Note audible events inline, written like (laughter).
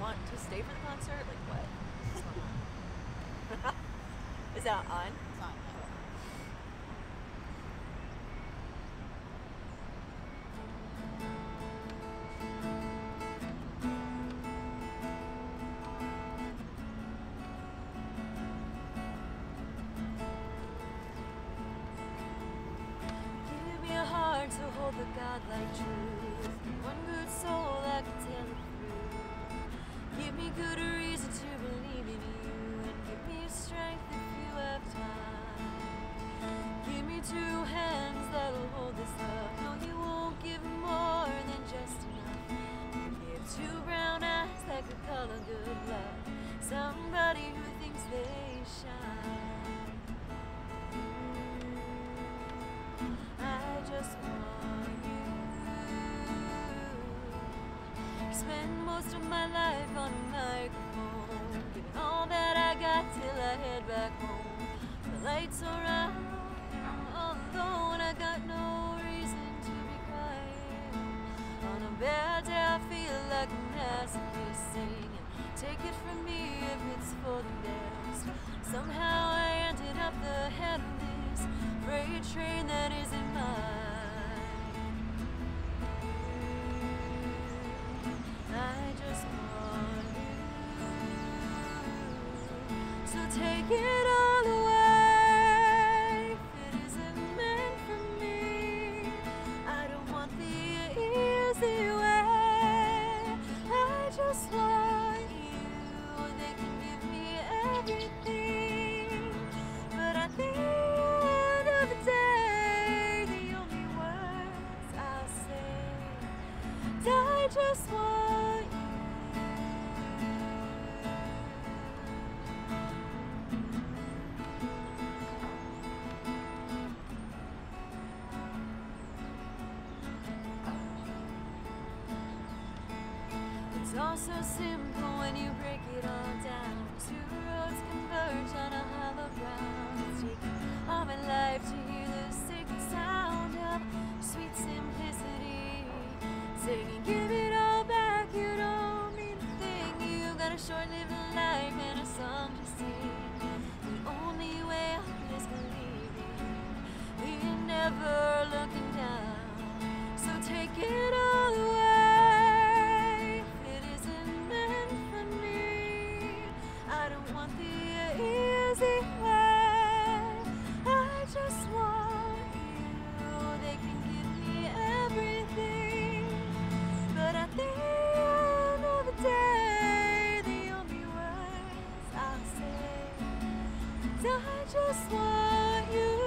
want to stay for the concert? Like what? (laughs) Is that on? Give me a heart to hold the godlike truth. somebody who thinks they shine. Mm, I just want you. Spend most of my life on a microphone. giving all that I got till I head back home. The lights are train that isn't mine. I just want you. So take it all. just want It's all so simple when you some to see. The only way out is believing. We never. I just want you.